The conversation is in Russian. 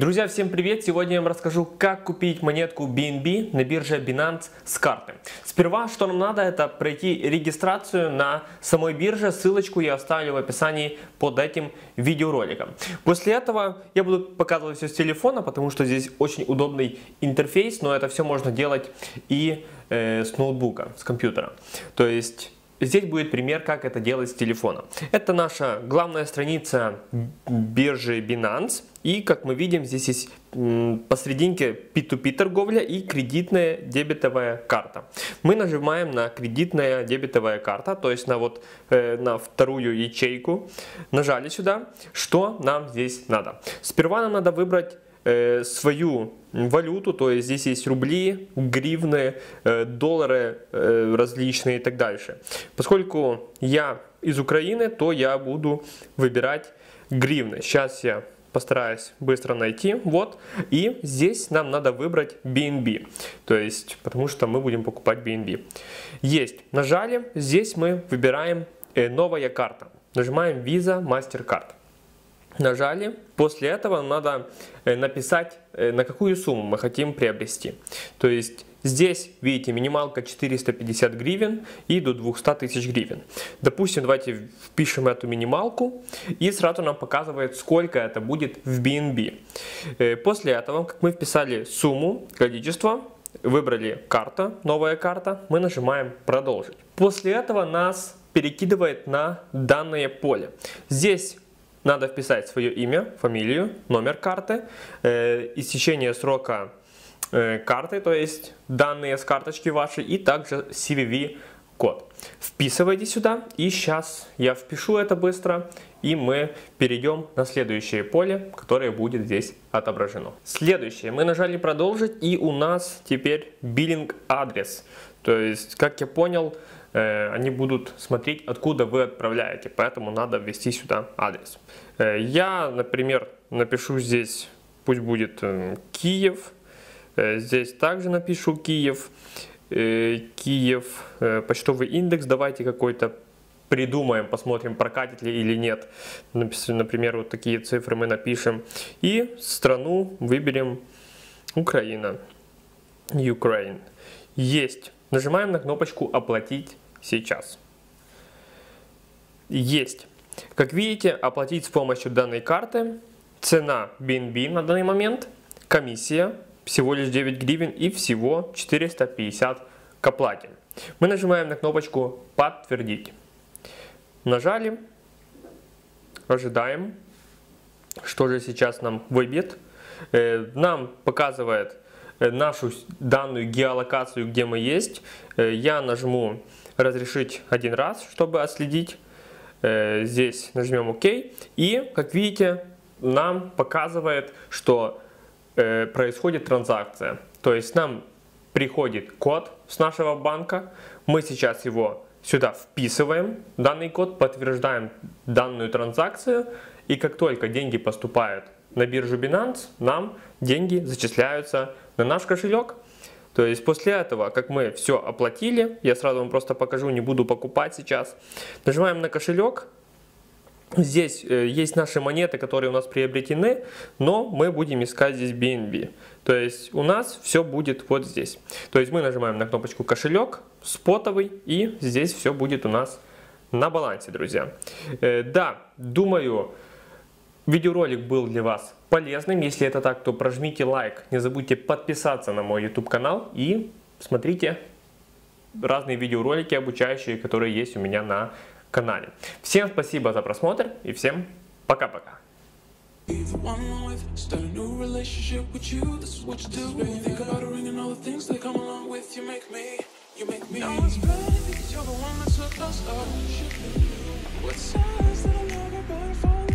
Друзья, всем привет! Сегодня я вам расскажу, как купить монетку BNB на бирже Binance с карты. Сперва, что нам надо, это пройти регистрацию на самой бирже. Ссылочку я оставлю в описании под этим видеороликом. После этого я буду показывать все с телефона, потому что здесь очень удобный интерфейс, но это все можно делать и э, с ноутбука, с компьютера. То есть Здесь будет пример, как это делать с телефона. Это наша главная страница биржи Binance. И, как мы видим, здесь есть посерединке P2P торговля и кредитная дебетовая карта. Мы нажимаем на кредитная дебетовая карта, то есть на, вот, э, на вторую ячейку. Нажали сюда. Что нам здесь надо? Сперва нам надо выбрать э, свою валюту, то есть здесь есть рубли, гривны, э, доллары э, различные и так дальше. Поскольку я из Украины, то я буду выбирать гривны. Сейчас я постараюсь быстро найти. Вот. И здесь нам надо выбрать BNB. То есть, потому что мы будем покупать BNB. Есть. Нажали. Здесь мы выбираем э, новая карта. Нажимаем Visa MasterCard нажали. После этого надо э, написать, э, на какую сумму мы хотим приобрести. То есть здесь, видите, минималка 450 гривен и до 200 тысяч гривен. Допустим, давайте впишем эту минималку и сразу нам показывает, сколько это будет в BNB. Э, после этого, как мы вписали сумму, количество, выбрали карта, новая карта, мы нажимаем продолжить. После этого нас перекидывает на данное поле. Здесь надо вписать свое имя, фамилию, номер карты, э, истечение срока э, карты, то есть данные с карточки вашей и также CVV код. Вписывайте сюда и сейчас я впишу это быстро и мы перейдем на следующее поле, которое будет здесь отображено. Следующее, мы нажали продолжить и у нас теперь биллинг адрес. То есть, как я понял, Э, они будут смотреть, откуда вы отправляете, поэтому надо ввести сюда адрес. Э, я, например, напишу здесь, пусть будет э, Киев, здесь также напишу Киев, Киев, почтовый индекс, давайте какой-то придумаем, посмотрим, прокатит ли или нет. Например, вот такие цифры мы напишем. И страну выберем Украина. Ukraine. Есть. Нажимаем на кнопочку «Оплатить сейчас». Есть. Как видите, оплатить с помощью данной карты. Цена BNB на данный момент. Комиссия всего лишь 9 гривен и всего 450 к оплате. Мы нажимаем на кнопочку «Подтвердить». Нажали. Ожидаем. Что же сейчас нам выбьет. Э, нам показывает Э, нашу данную геолокацию, где мы есть, э, я нажму «Разрешить один раз», чтобы отследить. Здесь нажмем «Ок». И, как видите, нам показывает, что происходит транзакция. То есть нам приходит код с нашего банка, мы сейчас его сюда вписываем, данный код, подтверждаем данную транзакцию, и как только деньги поступают на биржу Binance, нам деньги зачисляются на наш кошелек. То есть после этого, как мы все оплатили, я сразу вам просто покажу, не буду покупать сейчас. Нажимаем на кошелек. Здесь э, есть наши монеты, которые у нас приобретены, но мы будем искать здесь BNB. То есть у нас все будет вот здесь. То есть мы нажимаем на кнопочку кошелек, спотовый, и здесь все будет у нас на балансе, друзья. Э, да, думаю, Видеоролик был для вас полезным. Если это так, то прожмите лайк. Не забудьте подписаться на мой YouTube канал и смотрите разные видеоролики обучающие, которые есть у меня на канале. Всем спасибо за просмотр и всем пока-пока. What silence that I'm never better for